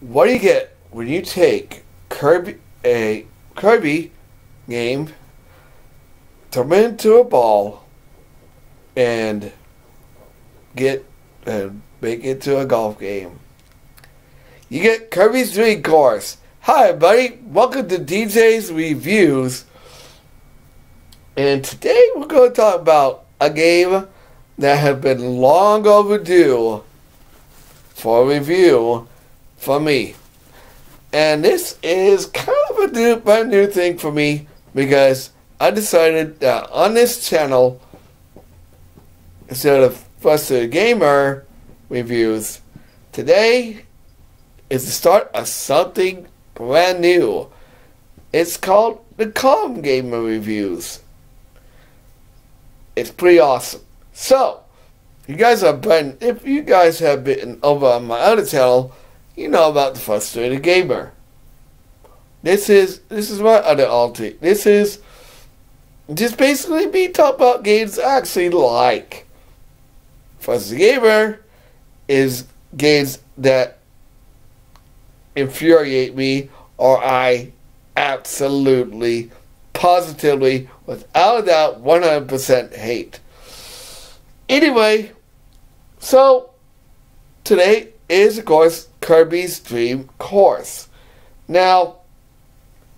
what do you get when you take Kirby a Kirby game, turn it into a ball, and get and make it to a golf game? You get Kirby's Dream Course. Hi, buddy. Welcome to DJ's Reviews. And today we're going to talk about a game that has been long overdue for review for me. And this is kind of a new, brand new thing for me because I decided that on this channel, instead of Frustrated Gamer reviews, today is the start of something brand new. It's called the Calm Gamer Reviews. It's pretty awesome. So, you guys have been, if you guys have been over on my other channel, you know about the Frustrated Gamer. This is, this is my other alter. This is just basically me talking about games I actually like. Frustrated Gamer is games that infuriate me or I absolutely, positively, without a doubt, 100% hate. Anyway, so today is, of course, Kirby's Dream Course. Now,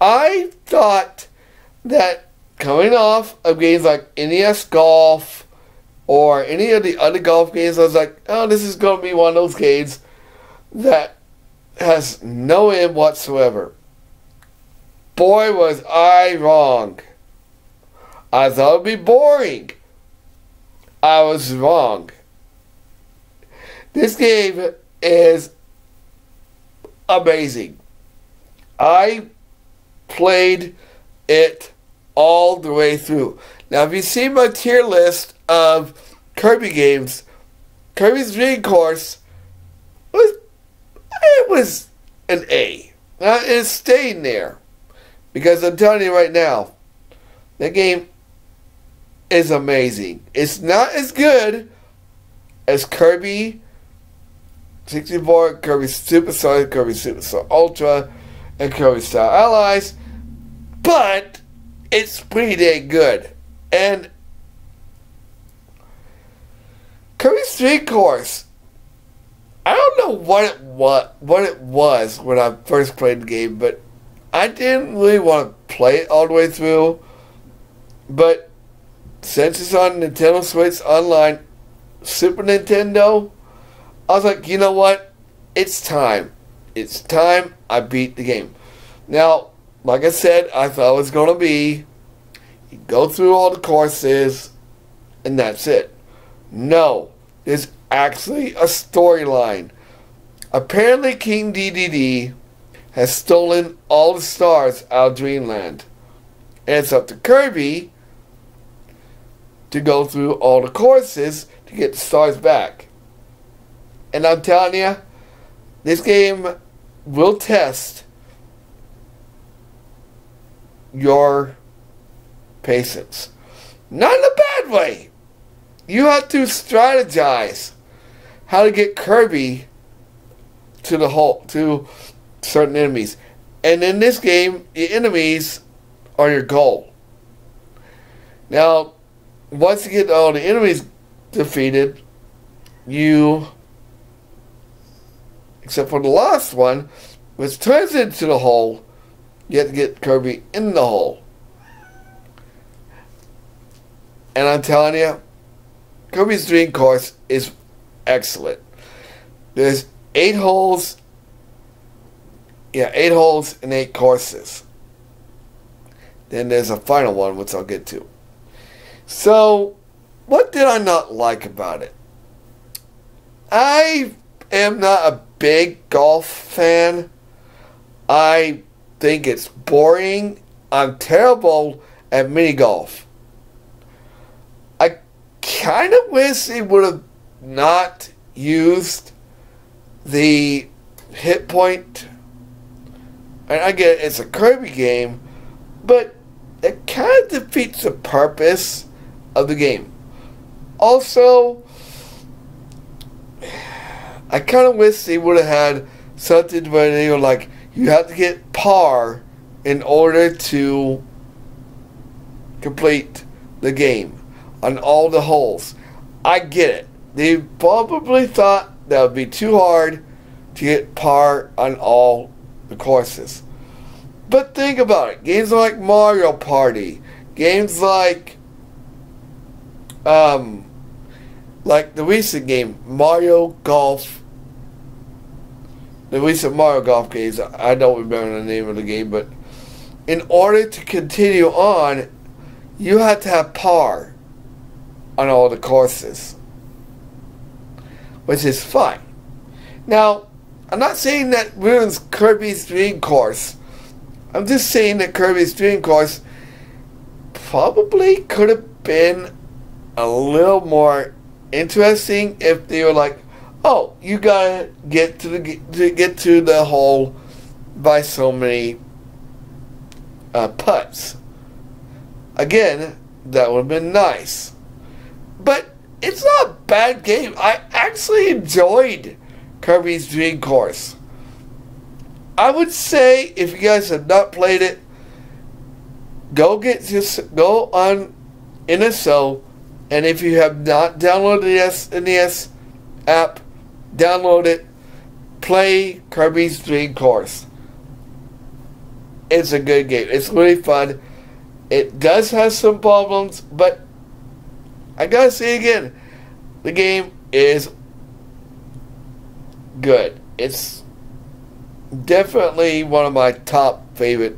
I thought that coming off of games like NES Golf or any of the other golf games, I was like, oh, this is going to be one of those games that has no end whatsoever. Boy, was I wrong. I thought it would be boring. I was wrong. This game is amazing. I played it all the way through. Now, if you see my tier list of Kirby games, Kirby's Dream Course was it was an A. Uh, it's staying there. Because I'm telling you right now, that game is amazing. It's not as good as Kirby 64, Kirby Superstar, Kirby Superstar Ultra, and Kirby Star Allies, but it's pretty dang good. And Kirby's Dream Course I don't know what it what what it was when I first played the game, but I didn't really want to play it all the way through. But since it's on Nintendo Switch Online, Super Nintendo, I was like, you know what? It's time. It's time I beat the game. Now, like I said, I thought it was going to be you go through all the courses and that's it. No, there's actually a storyline. Apparently, King Dedede has stolen all the stars out of Dreamland. And it's up to Kirby to go through all the courses to get the stars back. And I'm telling you, this game will test your patience. Not in a bad way. You have to strategize how to get Kirby to the hole to certain enemies. And in this game, the enemies are your goal. Now, once you get all the enemies defeated, you, except for the last one, which turns into the hole, you have to get Kirby in the hole. And I'm telling you, Kirby's Dream Course is excellent. There's eight holes. Yeah, eight holes and eight courses. Then there's a final one, which I'll get to. So, what did I not like about it? I am not a big golf fan. I think it's boring. I'm terrible at mini golf. I kind of wish it would have not used the hit point. And I get it, it's a Kirby game, but it kind of defeats the purpose of the game. Also, I kind of wish they would have had something where they were like, you have to get par in order to complete the game on all the holes. I get it. They probably thought that would be too hard to get par on all the courses. But think about it. Games like Mario Party, games like um like the recent game, Mario Golf the recent Mario Golf games, I don't remember the name of the game, but in order to continue on, you have to have par on all the courses. Which is fine. Now, I'm not saying that ruins Kirby's Dream Course. I'm just saying that Kirby's Dream Course probably could have been a little more interesting if they were like, oh, you gotta get to the to get to the hole by so many uh, putts. Again, that would have been nice, but it's not a bad game. I actually enjoyed Kirby's Dream Course. I would say if you guys have not played it, go get just go on NSO, and if you have not downloaded the SNES app, download it, play Kirby's Dream Course. It's a good game. It's really fun. It does have some problems, but I gotta say again, the game is good. It's definitely one of my top favorite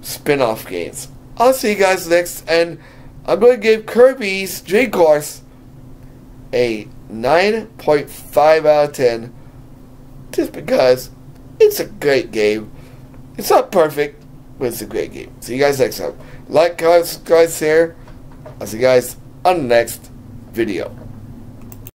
spin-off games. I'll see you guys next, and I'm going to give Kirby's Dream Course a 9.5 out of 10 just because it's a great game. It's not perfect, but it's a great game. See you guys next time. Like, comment, subscribe, share. I'll see you guys on the next video.